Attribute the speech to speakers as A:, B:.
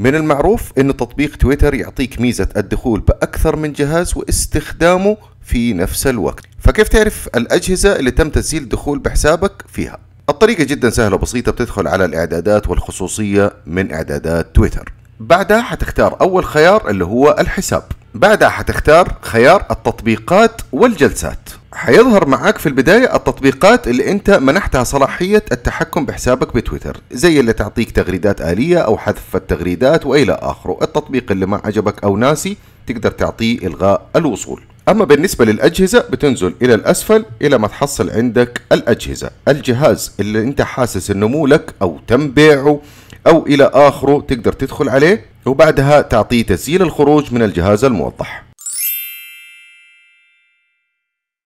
A: من المعروف أن تطبيق تويتر يعطيك ميزة الدخول بأكثر من جهاز واستخدامه في نفس الوقت. فكيف تعرف الأجهزة اللي تم تسجيل دخول بحسابك فيها؟ الطريقة جدا سهلة وبسيطة بتدخل على الإعدادات والخصوصية من إعدادات تويتر. بعدها حتختار أول خيار اللي هو الحساب. بعدها حتختار خيار التطبيقات والجلسات. حيظهر معاك في البداية التطبيقات اللي انت منحتها صلاحية التحكم بحسابك بتويتر زي اللي تعطيك تغريدات آلية أو حذف التغريدات وإلى آخره. التطبيق اللي ما عجبك أو ناسي تقدر تعطيه إلغاء الوصول. أما بالنسبة للأجهزة بتنزل إلى الأسفل إلى ما تحصل عندك الأجهزة. الجهاز اللي انت حاسس إنه مو لك أو تم بيعه أو إلى آخره تقدر تدخل عليه وبعدها تعطيه تسجيل الخروج من الجهاز الموضح.